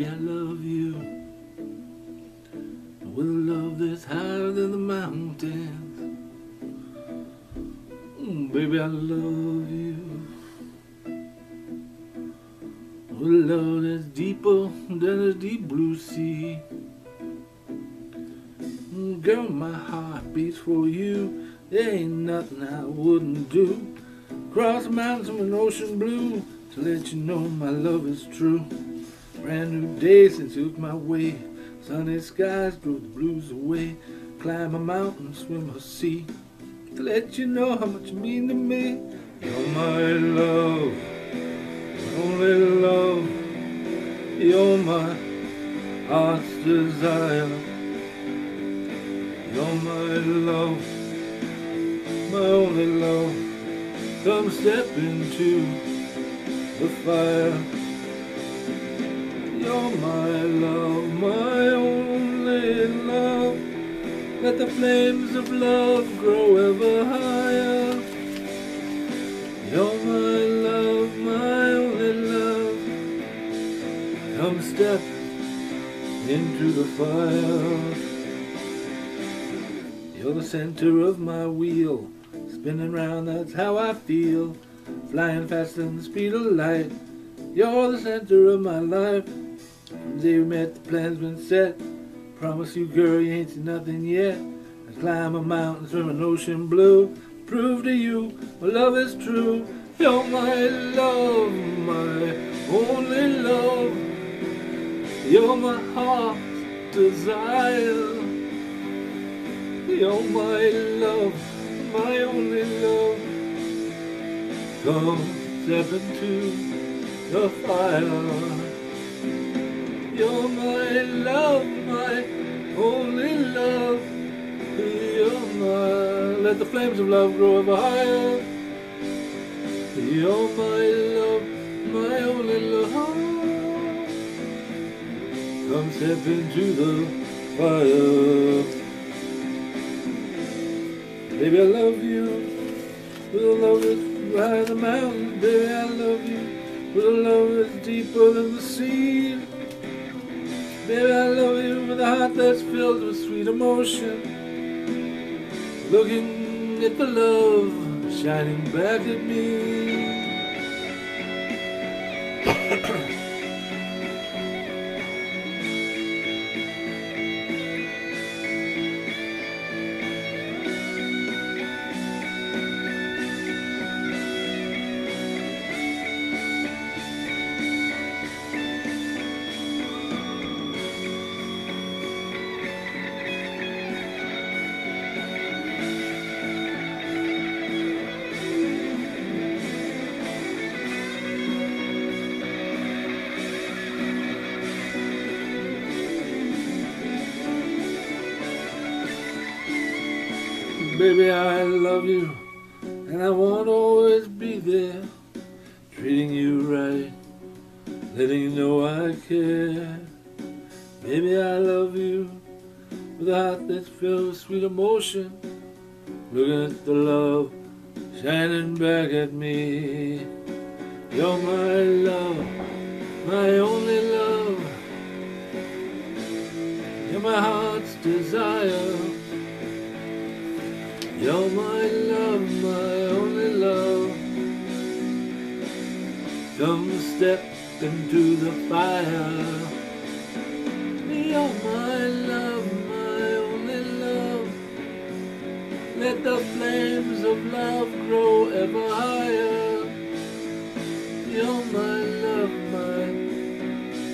Baby, I love you. With a love that's higher than the mountains. Mm, baby, I love you. With a love that's deeper than the deep blue sea. Mm, Girl, my heart beats for you. There ain't nothing I wouldn't do. Cross mountains from an ocean blue to let you know my love is true. Brand new day since you looked my way. Sunny skies drove the blues away. Climb a mountain, swim a sea. To let you know how much you mean to me. You're my love, my only love. You're my heart's desire. You're my love, my only love. Come step into the fire. You're my love, my only love. Let the flames of love grow ever higher. You're my love, my only love. Come step into the fire. You're the center of my wheel. Spinning round, that's how I feel. Flying faster than the speed of light. You're the center of my life. Day we met, the plan's been set. Promise you, girl, you ain't seen nothing yet. I climb a mountain, swim an ocean blue. Prove to you my love is true. You're my love, my only love. You're my heart's desire. You're my love, my only love. Come step into the fire. You're my love, my only love. You're my. Let the flames of love grow ever higher. You're my love, my only love. Come step into the fire. Baby, I love you with a love that's higher than the mountains. Baby, I love you with a love that's deeper than the sea. Baby, I love you with a heart that's filled with sweet emotion. Looking at the love shining back at me. Baby, I love you, and I won't always be there, treating you right, letting you know I care. Baby, I love you with a heart that's filled with sweet emotion, looking at the love shining back at me. You're my love, my only love. You're my heart's desire. You're my love, my only love. Come step into the fire. You're my love, my only love. Let the flames of love grow ever higher. You're my love, my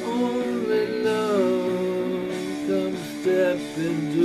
only love. Come step into